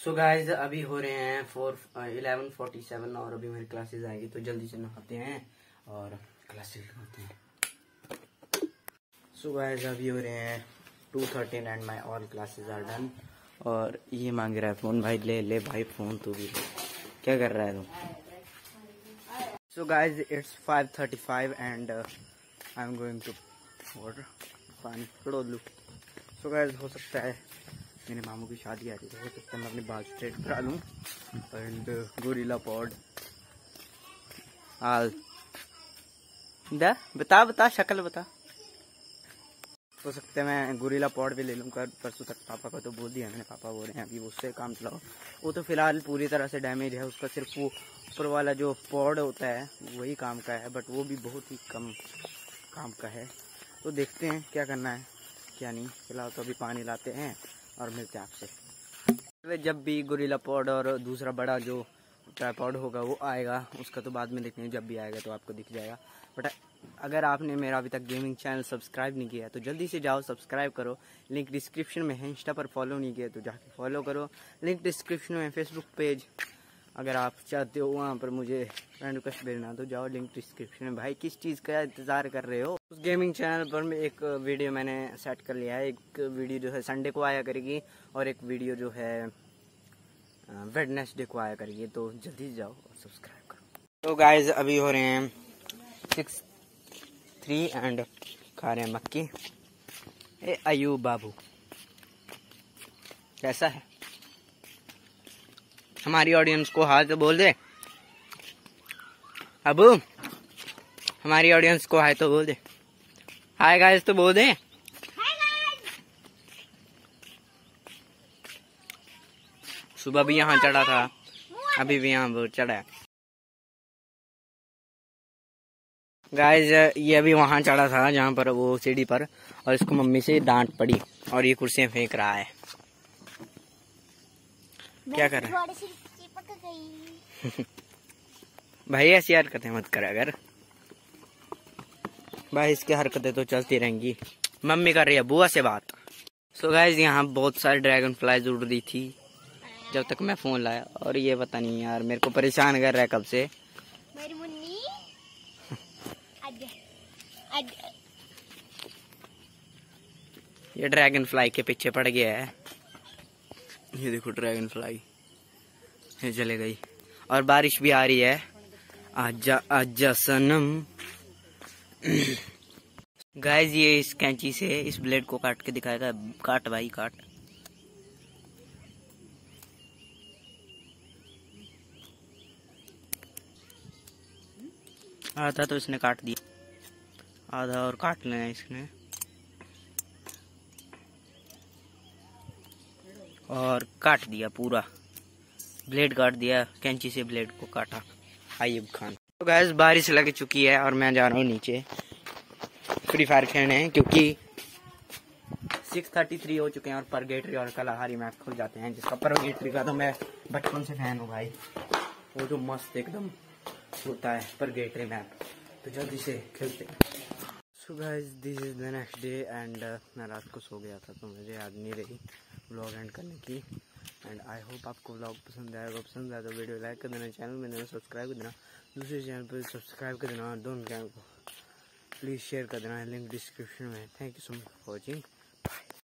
सो so guys अभी हो रहे हैं फोर इलेवन फोर्टी सेवन और अभी मेरी क्लासेस आएगी तो जल्दी से नहाते हैं और क्लासेस लगाते हैं। सो so गाइज़ अभी हो रहे हैं two thirteen and my all classes are done और ये मांग रहा है फ़ोन भाई ले ले भाई फ़ोन तू भी। क्या कर रहा है तू? So guys it's five thirty five and I am going to water पानी। पकड़ो लू। सो गाइज़ हो सकता है मेरे मामू की शादी आ रही है हो सकता है मैं अपनी बात स्ट्रेट करा लूँ। एंड गोरीला पॉड हाल। दा, बता बता, शक्ल बता। हो सकता है मैं गोरीला पॉड भी ले लूँ कर परसों तक पापा को तो बोल दिया मैंने, पापा बोल रहे हैं, अभी उससे काम चलाओ। वो तो फ़िलहाल पूरी तरह से डैमेज है, उसका सिर्फ़ वो ऊपर वाला जो पॉड होता है, वही काम का है बट वो भी बहुत ही कम काम का है। तो देखते हैं क्या करना है, क्या नहीं। फ़िलहाल तो अभी पानी लाते हैं। और मिलते हैं आपसे। जब भी गोरीला पॉड और दूसरा बड़ा जो ट्राईपॉड होगा, वो आएगा, उसका तो बाद में देखते हैं, जब भी आएगा तो आपको दिख जाएगा। बट अगर आपने मेरा अभी तक गेमिंग चैनल सब्सक्राइब नहीं किया तो जल्दी से जाओ सब्सक्राइब करो। लिंक डिस्क्रिप्शन में है इंस्टा पर फॉलो नहीं किया तो जाके फॉलो करो। लिंक डिस्क्रिप्शन में फेसबुक पेज अगर आप चाहते हो वहाँ पर मुझे फ्रेंड रिक्वेस्ट भेजना तो जाओ लिंक डिस्क्रिप्शन में। भाई, किस चीज़ का इंतज़ार कर रहे हो? उस गेमिंग चैनल पर मैं एक वीडियो मैंने सेट कर लिया है। एक वीडियो जो है संडे को आया करेगी और एक वीडियो जो है वेडनेसडे को आया करेगी। तो जल्दी जाओ और सब्सक्राइब करो। तो गाइज़ अभी हो रहे हैं सिक्स थ्री एंड खा रहे हैं मक्की। ए अयूब बाबू, कैसा है? हमारी ऑडियंस को हाथ तो बोल दे। अबू हमारी ऑडियंस को हाय तो बोल दे। हाय गाइस तो बोल दे। सुबह भी यहाँ चढ़ा था अभी भी यहाँ चढ़ा है। गाइस ये अभी वहाँ चढ़ा था जहाँ पर वो सीढ़ी पर और इसको मम्मी से डांट पड़ी और ये कुर्सियाँ फेंक रहा है। क्या कर रहा है? भाई ऐसी हरकतें मत करा कर अगर। भाई इसकी हरकतें तो चलती रहेंगी। मम्मी कर रही है बुआ से बात। सो so गाइज़ यहाँ बहुत सारी ड्रैगन फ्लाइज उड़ रही थी जब तक मैं फ़ोन लाया। और ये पता नहीं यार मेरे को परेशान कर रहा है कब से। मेरी मुन्नी? ये ड्रैगन फ्लाई के पीछे पड़ गया है। ये देखो ड्रैगन फ्लाई ये चले गई। और बारिश भी आ रही है। आजा आजा सनम। गाइस ये इस कैंची से, इस ब्लेड को काट के दिखाएगा काट भाई, काट। आधा तो इसने काट दिया। आधा और काट लेना इसने। और काट दिया पूरा। ब्लेड काट दिया, कैंची से ब्लेड को काटा। आइब खान। तो गैस बारिश लग चुकी है और मैं जा रहा हूँ नीचे। फ्री फायर खेलने क्योंकि सिक्स थर्टी थ्री हो चुके हैं और पर परगेटरी और कलाहारी मैप खुल जाते हैं, जिसका पर परगेटरी का तो मैं बचपन से फ़ैन हूँ भाई। वो जो मस्त एकदम होता है पर परगेटरी मैप तो जल्दी से खेलते हैं। So guys this is the next day and मैं रात को सो गया था तो मुझे याद नहीं रही ब्लॉग एंड करने की। एंड आई होप आपको ब्लॉग पसंद आएगा पसंद आया तो वीडियो लाइक कर देना चैनल में देना सब्सक्राइब कर देना। दूसरे चैनल पर सब्सक्राइब कर देना दोनों चैनल को प्लीज़ शेयर कर देना लिंक डिस्क्रिप्शन में। Thank you so much for watching bye